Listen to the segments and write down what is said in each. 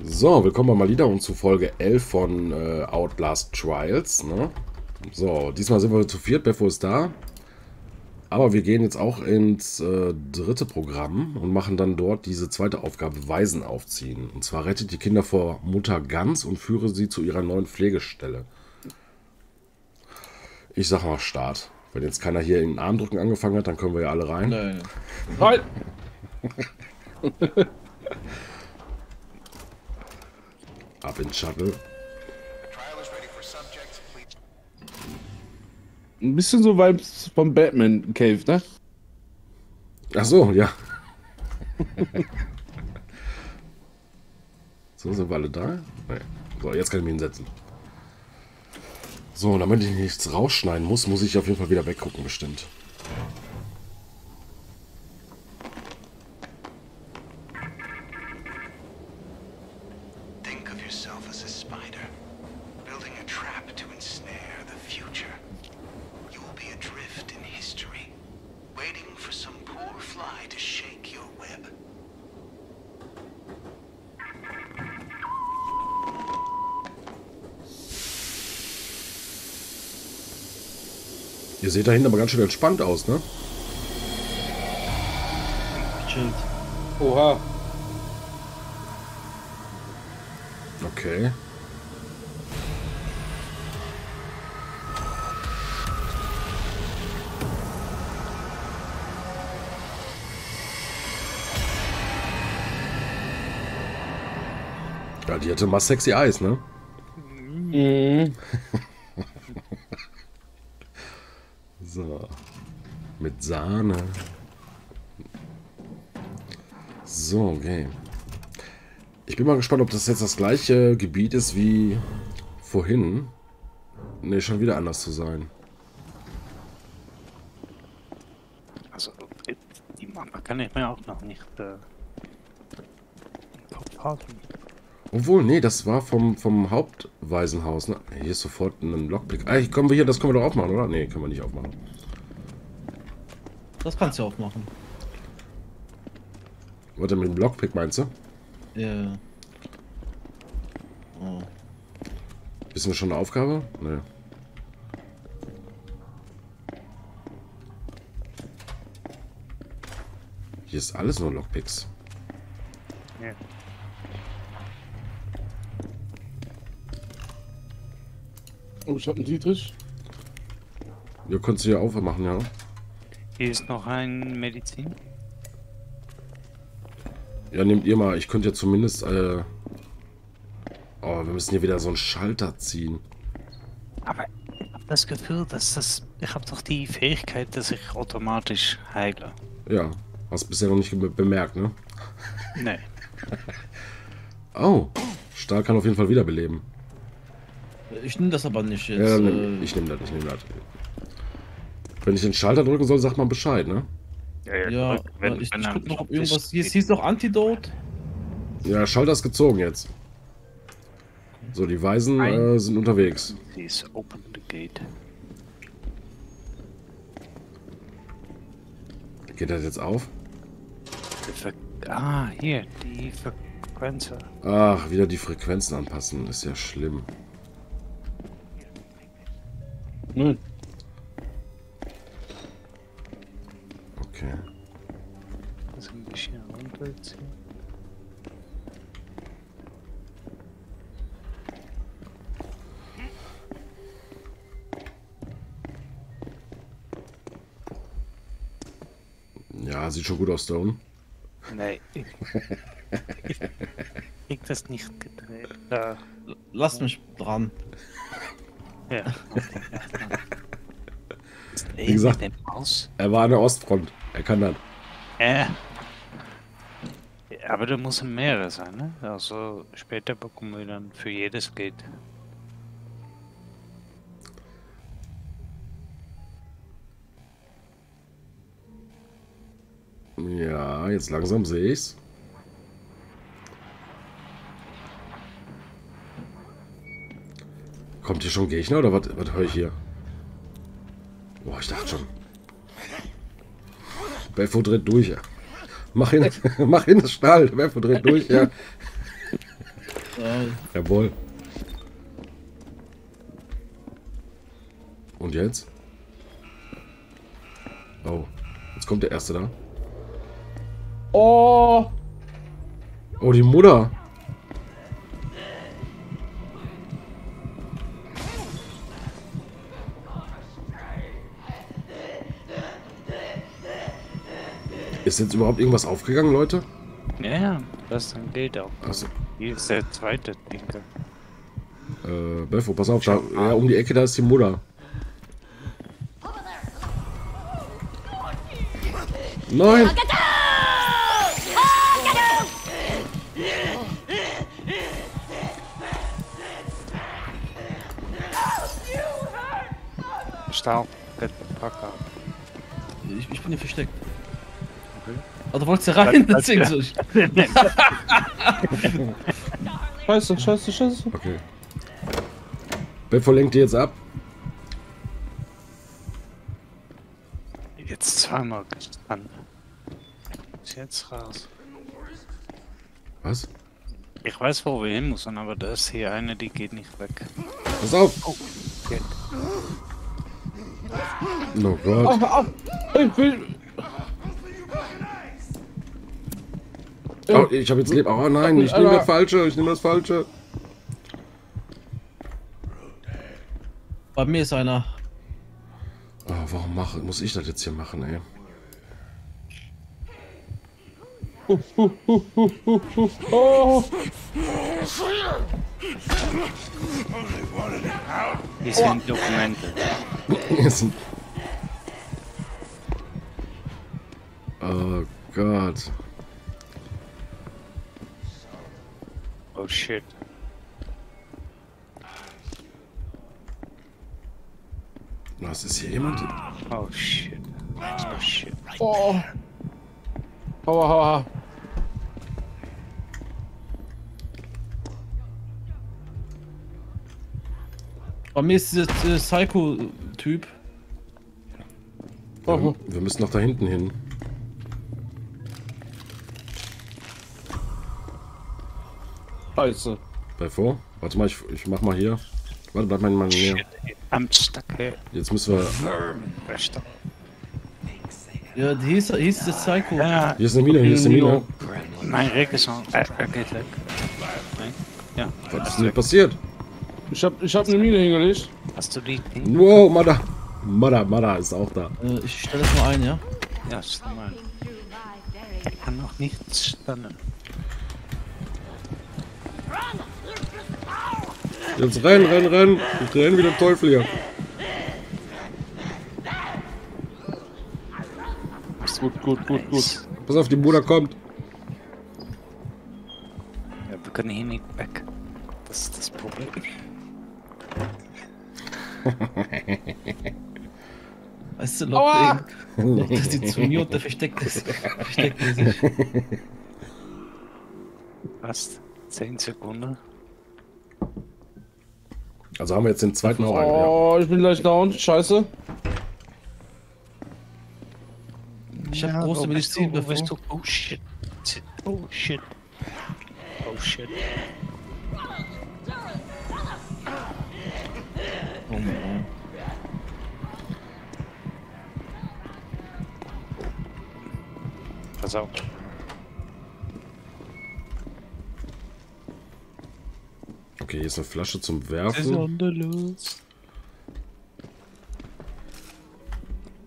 So, willkommen bei Malida und zu Folge 11 von äh, Outlast Trials. Ne? So, diesmal sind wir zu viert, Beffo ist da. Aber wir gehen jetzt auch ins äh, dritte Programm und machen dann dort diese zweite Aufgabe, Waisen aufziehen. Und zwar rettet die Kinder vor Mutter Gans und führe sie zu ihrer neuen Pflegestelle. Ich sag mal Start. Wenn jetzt keiner hier in den Armdrücken angefangen hat, dann können wir ja alle rein. Nein. Halt! Ins Shuttle. Ein bisschen so Vibes vom Batman Cave, ne? Ach so, ja. so, sind wir alle da? Nee. So, jetzt kann ich mich hinsetzen. So, damit ich nichts rausschneiden muss, muss ich auf jeden Fall wieder weggucken, bestimmt. Da hinten aber ganz schön entspannt aus, ne? Chillt. Oha. Okay. Ja, die hatte mal sexy Eis, ne? Mhm. So. Mit Sahne. So, okay. Ich bin mal gespannt, ob das jetzt das gleiche Gebiet ist wie vorhin. Ne, schon wieder anders zu sein. Also, die Mama kann ich mir auch noch nicht äh, im Kopf halten. Obwohl, nee, das war vom, vom Hauptwaisenhaus. Ne? Hier ist sofort ein Lockblick. Ah, können wir hier, das können wir doch aufmachen, oder? Nee, können wir nicht aufmachen. Das kannst du aufmachen. Warte, mit dem Lockpick meinst du? Ja. Oh. Wissen wir schon eine Aufgabe? Nee. Hier ist alles nur Lockpicks. Ja. Oh, ich hab einen Dietrich. Ihr könnt sie ja aufmachen, ja. Hier ist noch ein Medizin. Ja, nehmt ihr mal. Ich könnte ja zumindest, äh... Oh, wir müssen hier wieder so einen Schalter ziehen. Aber ich habe das Gefühl, dass das. Ich habe doch die Fähigkeit, dass ich automatisch heile. Ja, hast bisher noch nicht be- bemerkt, ne? Nee. Oh, Stahl kann auf jeden Fall wiederbeleben. Ich nehme das aber nicht jetzt. Ja, äh, nehm, ich nehme das, ich nehme das. Wenn ich den Schalter drücken soll, sagt man Bescheid, ne? Ja, ja, drück, wenn, ich, wenn ich guck noch, ob irgendwas. Hier hieß doch Antidote. Ja, Schalter ist gezogen jetzt. So, die Weisen äh, sind unterwegs. Please open the gate. Geht das jetzt auf? Ah, hier, die Frequenz. Ach, wieder die Frequenzen anpassen. Ist ja schlimm. Nein. Ja, sieht schon gut aus, Stone. Nee. Ich, ich krieg das nicht gedreht. Da. Lass mich dran. Ja. Wie gesagt-. Er war an der Ostfront. Er kann das. Ja. Ja, Aber da müssen mehrere sein, ne? Also später bekommen wir dann für jedes Gate. Ja, jetzt langsam sehe ich's. Kommt hier schon Gegner oder was, was höre ich hier? Boah, ich dachte schon. Belfo dreht durch. ja. Mach hin, mach hin das Stahl. Belfo dreht durch. Ja, Jawohl. Und jetzt? Oh, jetzt kommt der Erste da. Oh! Oh, die Mutter. Ist jetzt überhaupt irgendwas aufgegangen, Leute? Ja, ja, das dann geht auch. Achso. Hier ist der zweite Dinkel. Äh, Belfo, pass auf, da, ja, um die Ecke, da ist die Mutter. Nein! Out. ich, ich bin hier versteckt. Okay. Aber du wolltest ja rein, Das- das- deswegen so. Ich, Scheiße, scheiße, scheiße. Okay. Belfo lenkt die jetzt ab. Jetzt zweimal gestanden. Ist jetzt raus. Was? Ich weiß, wo wir hin müssen, aber da ist hier eine, die geht nicht weg. Pass auf! Oh, geht. Oh Gott. Ah, ah. Ich will. Oh, ich habe jetzt Leben. Oh nein, ich nehme das Falsche. Ich nehme das Falsche. bei mir ist einer. Oh, warum mache, muss ich das jetzt hier machen, ey? Oh! Hier sind Dokumente. Hier sind- Oh Gott. Oh shit. Was ist hier jemand? Oh shit. Oh shit. Oh! Hauer, hauer. Bei mir ist dieser äh, Psycho-Typ. Oh. Wir müssen noch da hinten hin. Scheiße. Bei vor. Warte mal, ich, ich mach mal hier. Warte, bleib mal in meiner Nähe. Shit. I'm stuck here. Jetzt müssen wir. Ja, die hieß, hieß der Psycho. Ja, Hier ist eine Mine, hier ist eine Mine. mein Rick ist noch. Er, er geht weg. Ja. Was ist denn hier passiert? Ich hab, ich hab eine Mine hingelegt. Hast du die? Ding? Wow, Mada. Mada, Mada ist auch da. Äh, ich stelle das mal ein, ja? Ja, ist normal. Er kann noch nichts standen. Jetzt renn, renn, renn. Ich renn wie der Teufel hier. Gut, gut, gut, gut. Pass auf, die Mutter kommt. Ja, wir können hier nicht weg. Das ist das Problem. Weißt du, noch dass die zu mir und der versteckt ist. Versteckt er sich. Fast 10 Sekunden. Also haben wir jetzt den zweiten auch einen. Ja. Oh, ich bin gleich down. Scheiße. Ich hab Ja, große Medizin bevor. du? Oh shit. Oh shit. Oh shit. Oh, oh. Pass Okay, hier ist eine Flasche zum Werfen. Sonderlos.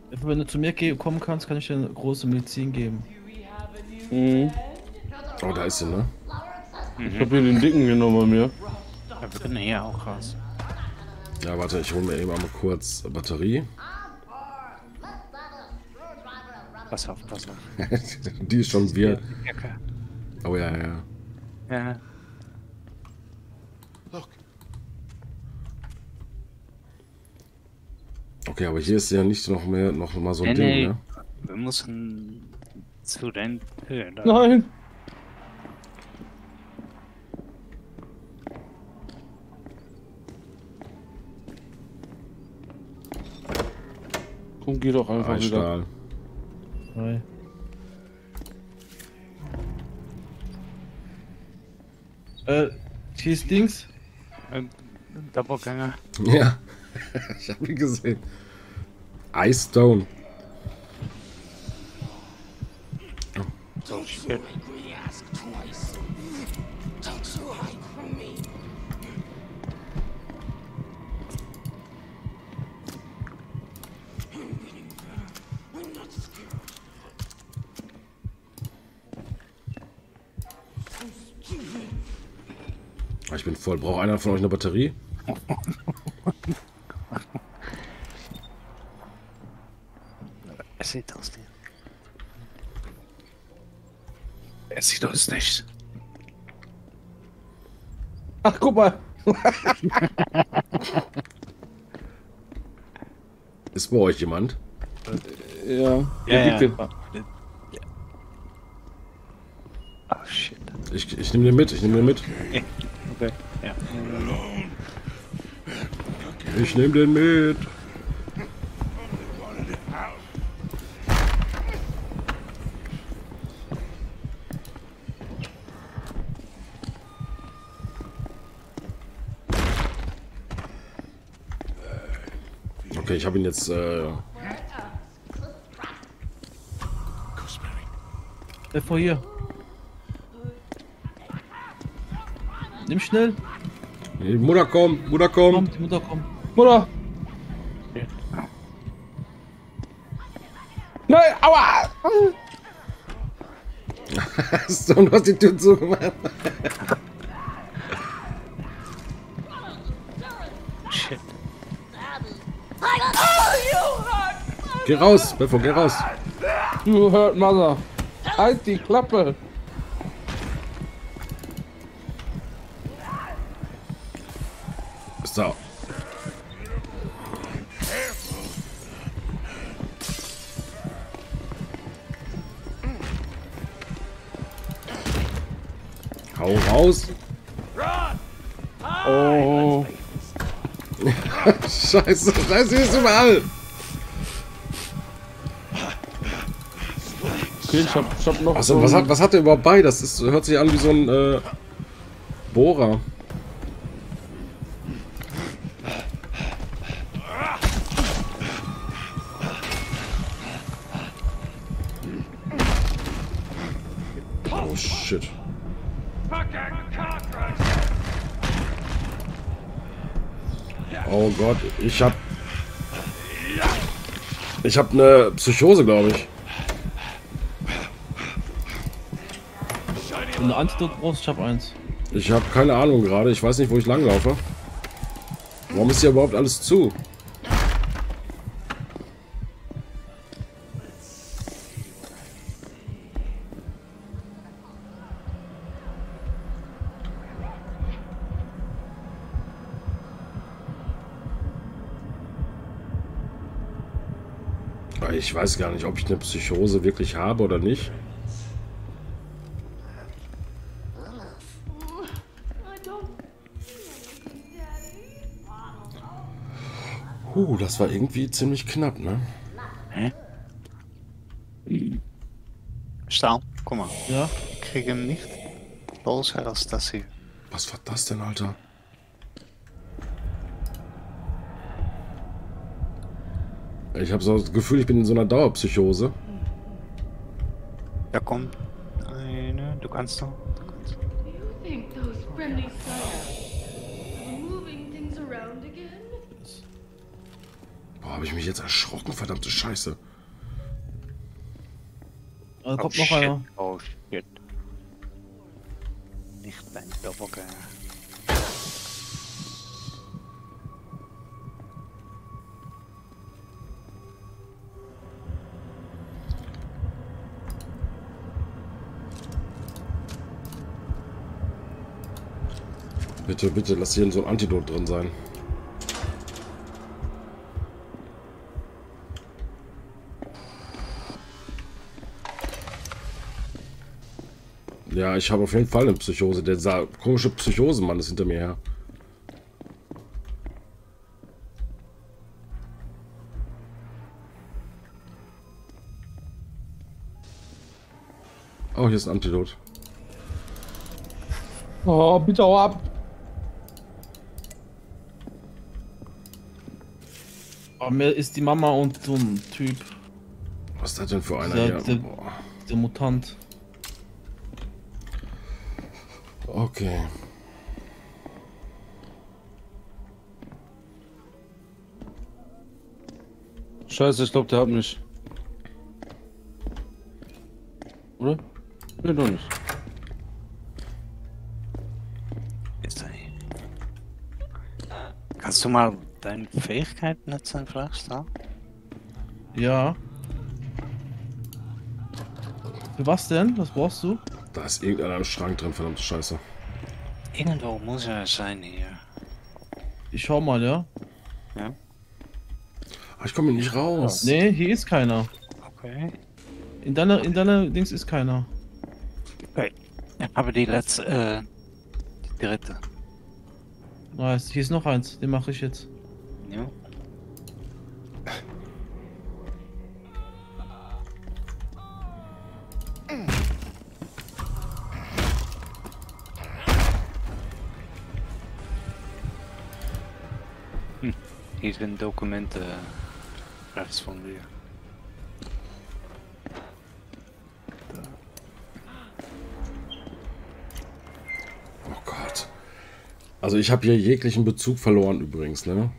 Wenn du zu mir kommen kannst, kann ich dir eine große Medizin geben. Mhm. Oh, da ist sie, ne? Ich hab hier den dicken genommen bei mir. Ja, wir können hier auch raus. Ja, warte, ich hole mir eben einmal kurz Batterie. Pass auf, pass auf. die ist schon wir. Oh ja, ja. Ja. Okay, aber hier ist ja nicht noch mehr noch mal so ein Nee, Ding, nee. ne? Wir müssen zu den Höhen. da. Nein. Komm, geh doch einfach wieder. Eisstahl. Hi. Äh, Hier ist Dings. Ein Doppelgänger. Ja, ich habe ihn gesehen. Ice Stone. Oh shit. Ah, Ich bin voll. Braucht einer von euch eine Batterie? sieht uns nicht. Er sieht uns nicht. Ach, guck mal. Ist bei euch jemand? Ja. Ja, ja. liegt Oh shit. Ich, ich nehme den mit, ich nehme den mit. Okay. Ja. Ich nehme den mit. Okay, ich habe ihn jetzt. Äh, Der vor hier. Nimm schnell. die Mutter kommt, Mutter Komm, kommt. die Mutter kommt. Mutter! Nein, aua! so, du hast die Tür zugemacht. Geh raus, Beffo, geh raus. Du hört Mother. Halt die Klappe. So. Hau raus. Oh. Scheiße, Scheiße ist überall. Okay, ich hab, ich hab noch Achso, was hat, was hat der überhaupt bei? Das ist, hört sich an wie so ein äh, Bohrer. Oh shit. Oh Gott, ich hab. Ich hab eine Psychose, glaube ich. Wenn du Antidot brauchst, ich hab eins. Ich habe keine Ahnung gerade. Ich weiß nicht, wo ich langlaufe. Warum ist hier überhaupt alles zu? Ich weiß gar nicht, ob ich eine Psychose wirklich habe oder nicht. Huh, das war irgendwie ziemlich knapp, ne? Staal, kom maar. Ja? Ik krieg hem nicht. Losher als das hier. Was war das denn, Alter? Ich habe so das Gefühl, ich bin in so einer Dauerpsychose. Da kommt eine. Du kannst doch. Du kannst. Do you think those friendly Boah, habe ich mich jetzt erschrocken, verdammte Scheiße. Da kommt oh, noch shit. einer. Oh shit. Nicht ein Doppelgänger. Bitte, bitte, lass hier so ein Antidot drin sein. Ja, ich habe auf jeden Fall eine Psychose. Der sah, komische Psychosenmann ist hinter mir her. Oh, hier ist ein Antidot. Oh, bitte hau ab. Oh, mir ist die Mama und so ein Typ. Was ist das denn für einer der, hier? Der, der Mutant. Okay. Scheiße, ich glaube, der hat mich. Oder? Nee, doch nicht. Ist er? Kannst du mal deine Fähigkeit nutzen, vielleicht? Ja? Ja. Für was denn? Was brauchst du? Da ist irgendeiner im Schrank drin, verdammte Scheiße. Irgendwo muss er sein hier. Ich schau mal, ja. Ja? Ah, ich komme hier nicht raus. Nee, hier ist keiner. Okay. In deiner, in deiner Dings ist keiner. okay. Aber die letzte, äh, die dritte. Nice. Hier ist noch eins. Den mache ich jetzt. Ja. Sind Dokumente rechts von dir. Oh Gott. Also ich habe hier jeglichen Bezug verloren übrigens, ne?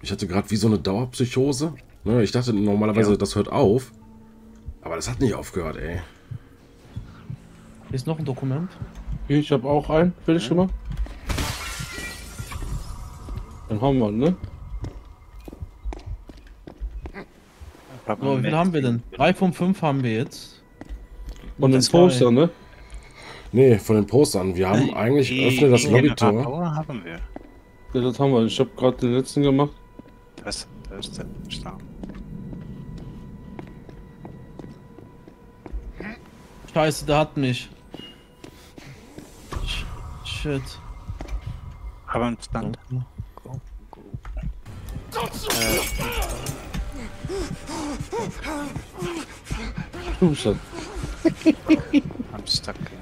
Ich hatte gerade wie so eine Dauerpsychose. Ne? Ich dachte normalerweise, Ja. das hört auf. Aber das hat nicht aufgehört, ey. Hier ist noch ein Dokument. Hier, ich habe auch einen. Will ich schon mal? Dann haben wir, ne? So, wie viel haben wir denn? Drei von fünf haben wir jetzt. Von den zwei. Poster, ne? Nee, von den Postern. Wir haben eigentlich öffnet das Lobbytor. Haben wir. Ja, das haben wir. Ich habe gerade den letzten gemacht. Das, das ist der Stamm. Scheiße, der hat mich. Sh- Shit. Aber im Stand. Go, go. Du das. I'm stuck here.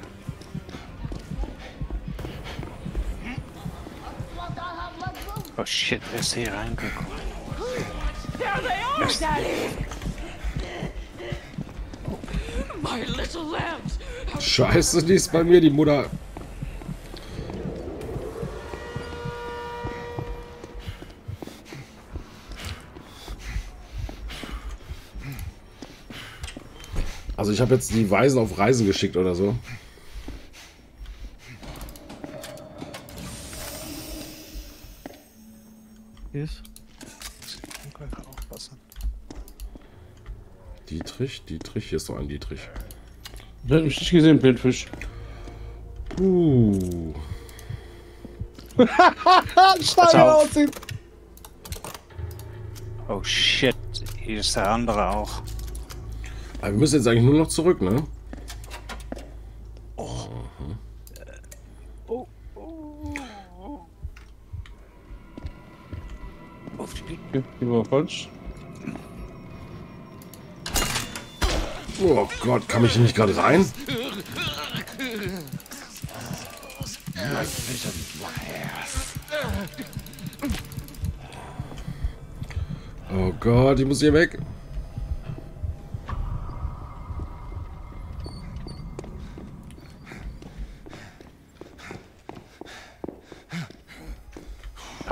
Oh shit, er ist hier reingekommen. There they are, Daddy! My little lambs! Scheiße, die ist bei mir, die Mutter. Also ich habe jetzt die Weisen auf Reisen geschickt oder so. Hier ist. Dietrich, Dietrich, hier ist so ein Dietrich. Der hat mich nicht gesehen, Blindfisch. Uh. auf. Oh shit, hier ist der andere auch. Aber wir müssen jetzt eigentlich nur noch zurück, ne? Oh shit. Okay, die war falsch. Oh Gott, kam ich hier nicht gerade rein? Oh Gott, ich muss hier weg.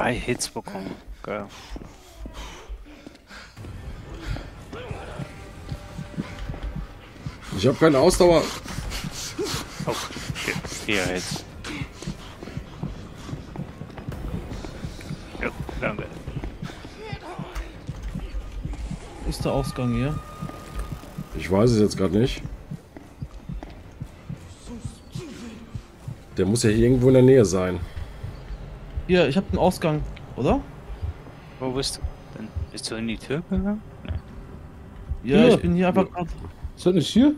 Drei Hits bekommen. Geil. Ich habe keine Ausdauer. Oh shit, vier Hits. Ja, danke. Ist der Ausgang hier? Ich weiß es jetzt gerade nicht. Der muss ja hier irgendwo in der Nähe sein. Hier, ich habe den Ausgang, oder? Wo bist du? Dann bist du in die Tür gegangen? Nee. Ja, Hier. ich bin hier einfach gerade. Ist das nicht hier?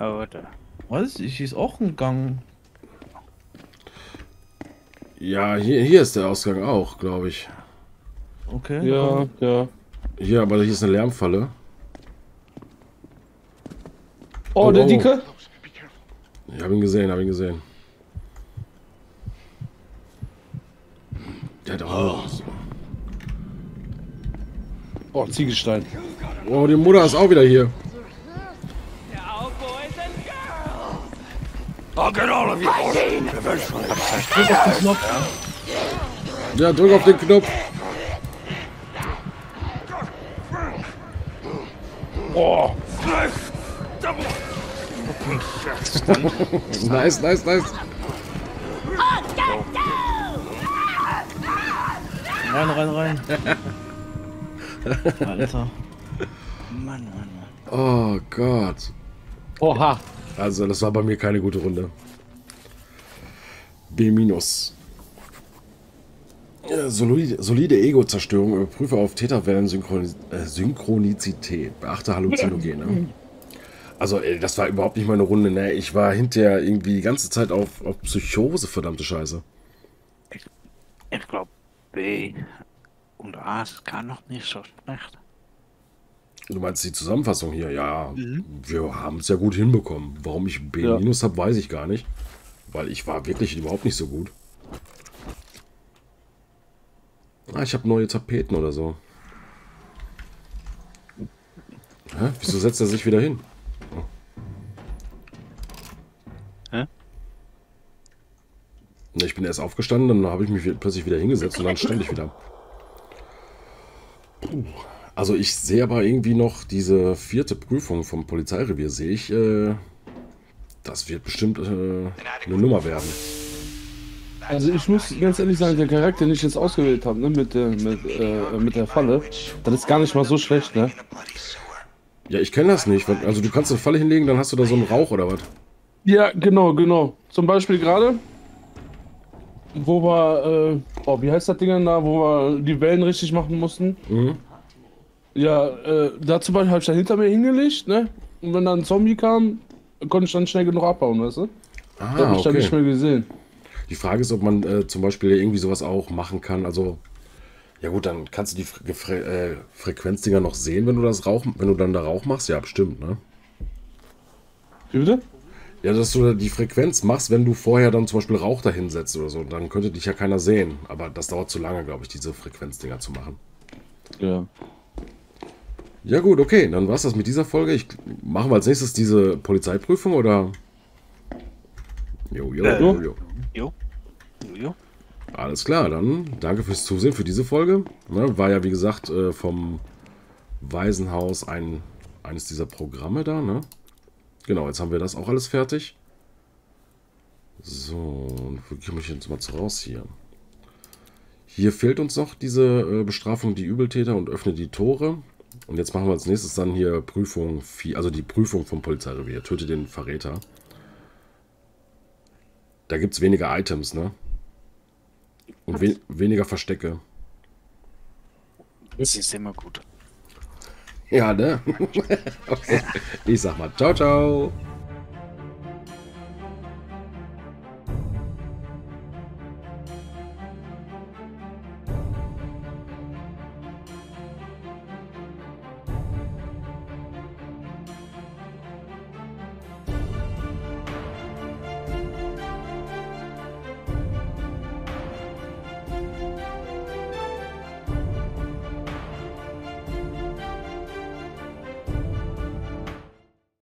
Oh, warte. Weiß ich, hier ist auch ein Gang. Ja, hier, hier ist der Ausgang auch, glaube ich. Okay. Ja, ja. Hier, aber hier ist eine Lärmfalle. Oh, Oh, der oh. Dicke. Ich habe ihn gesehen, habe ihn gesehen. Der auch. So. Oh, Ziegelstein. Oh, die Mutter ist auch wieder hier. Ja, drück auf den Knopf. Oh, Nice, nice, nice. Rein, rein, rein. Alter. Mann, Mann, Mann. Oh Gott. oha. Also, das war bei mir keine gute Runde. B minus. Ja, Solide, solide Ego-Zerstörung. Überprüfe auf Täterwellen-Synchronizität. Beachte Halluzinogene. Also, ey, das war überhaupt nicht meine Runde, ne? Ich war hinterher irgendwie die ganze Zeit auf, auf Psychose, verdammte Scheiße. Ich glaube, B und A ist gar noch nicht so schlecht. Du meinst die Zusammenfassung hier? Ja, wir haben es ja gut hinbekommen. Warum ich B Ja. minus habe, weiß ich gar nicht. Weil ich war wirklich überhaupt nicht so gut. Ah, ich habe neue Tapeten oder so. Hä? Wieso setzt er sich wieder hin? Ich bin erst aufgestanden, dann habe ich mich plötzlich wieder hingesetzt und dann stand ich wieder. Puh. Also ich sehe aber irgendwie noch diese vierte Prüfung vom Polizeirevier, sehe ich, äh, das wird bestimmt äh, eine Nummer werden. Also ich muss ganz ehrlich sagen, der Charakter, den ich jetzt ausgewählt habe, ne, mit der, mit, äh, mit der Falle, das ist gar nicht mal so schlecht, ne? Ja, ich kenne das nicht. Also du kannst eine Falle hinlegen, dann hast du da so einen Rauch oder was? Ja, genau, genau. Zum Beispiel gerade, wo wir, äh, oh, wie heißt das Ding denn da, wo wir die Wellen richtig machen mussten? Mhm. Ja, äh, da zum Beispiel habe ich da hinter mir hingelegt, ne? Und wenn dann ein Zombie kam, konnte ich dann schnell genug abbauen, weißt du? Ah, Da habe ich dann nicht okay. mehr gesehen. Die Frage ist, ob man äh, zum Beispiel irgendwie sowas auch machen kann. Also, ja gut, dann kannst du die Fre Fre äh, Frequenzdinger noch sehen, wenn du das Rauch, wenn du dann da Rauch machst. Ja, bestimmt, ne? Wie bitte? Ja, dass du die Frequenz machst, wenn du vorher dann zum Beispiel Rauch dahin setzt oder so, dann könnte dich ja keiner sehen. Aber das dauert zu lange, glaube ich, diese Frequenzdinger zu machen. Ja. Ja gut, okay, dann war's das mit dieser Folge. Ich machen wir als nächstes diese Polizeiprüfung oder? Jo, jo, Äh, jo, jo. Jo. Jo. Alles klar, dann danke fürs Zusehen für diese Folge. Ne, war ja wie gesagt äh, vom Waisenhaus ein, eines dieser Programme da. Ne? Genau, jetzt haben wir das auch alles fertig. So, und wo komme ich jetzt mal zu raus hier? Hier fehlt uns noch diese äh, Bestrafung die Übeltäter und öffne die Tore. Und jetzt machen wir als nächstes dann hier Prüfung 4, also die Prüfung vom Polizeirevier. Töte den Verräter. Da gibt es weniger Items, ne? Und we weniger Verstecke. Das ist immer gut. Ja, ne? okay. Ich sag mal, ciao, ciao.